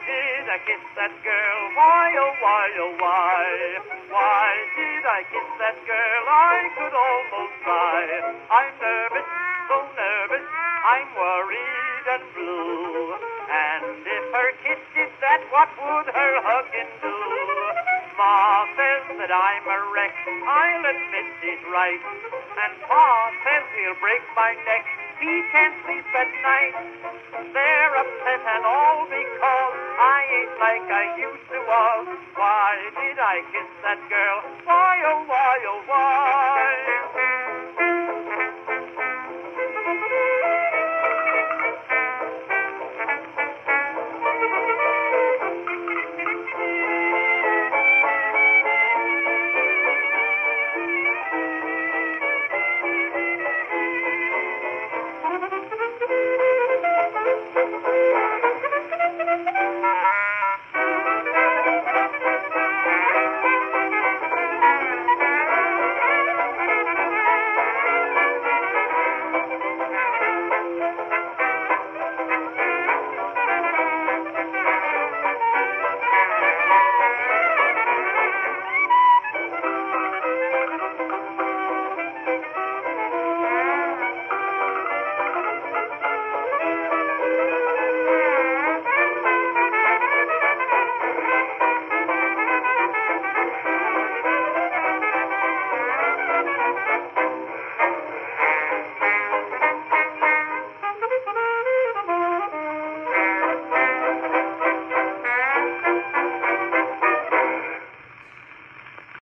did I kiss that girl? Why, oh, why, oh, why? Why did I kiss that girl? I could almost cry. I'm nervous, so nervous, I'm worried and blue. And if her kiss did that, what would her hugging do? Ma says that I'm a wreck, I'll admit it right. And Pa says he'll break my neck, he can't sleep at night. They're upset and all because I ain't like I used to was. Why did I kiss that girl? Why, oh, why, oh, why?